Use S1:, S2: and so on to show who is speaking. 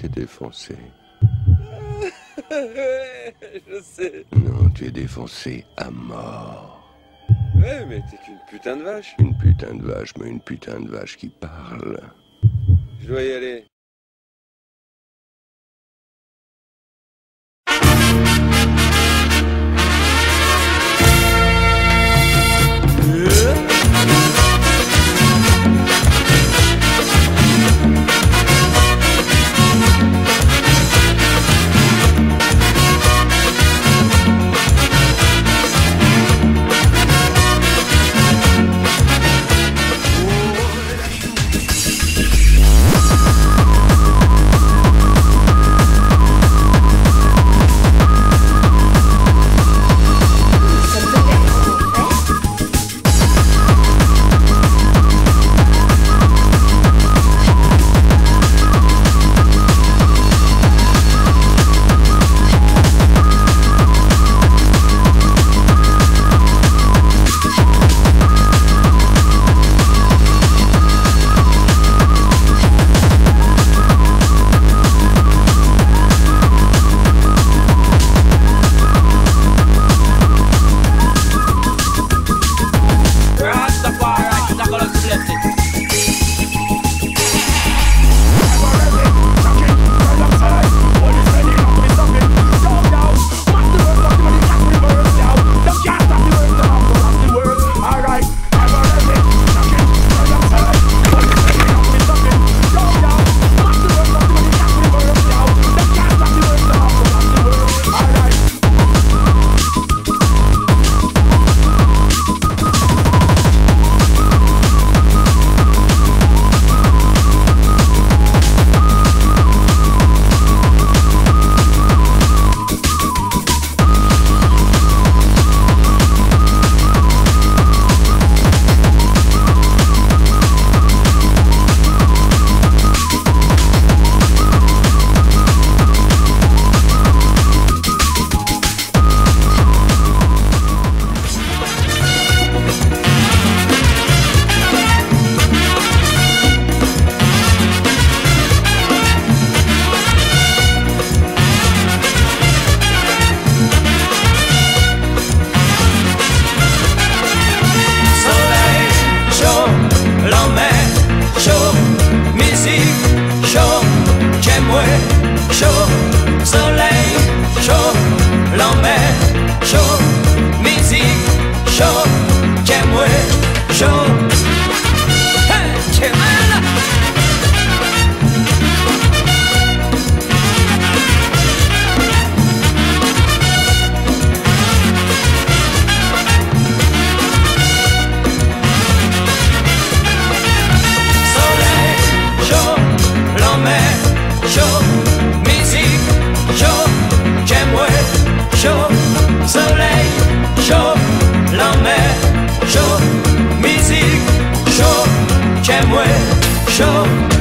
S1: t'es défoncé.
S2: Je sais.
S1: Non, tu es défoncé à mort.
S2: Ouais, mais t'es qu'une putain de vache.
S1: Une putain de vache, mais une putain de vache qui parle.
S2: Je dois y aller.
S3: L'emmène soleil chaud, l'emmène chaud, musique chaud, j'aime chaud.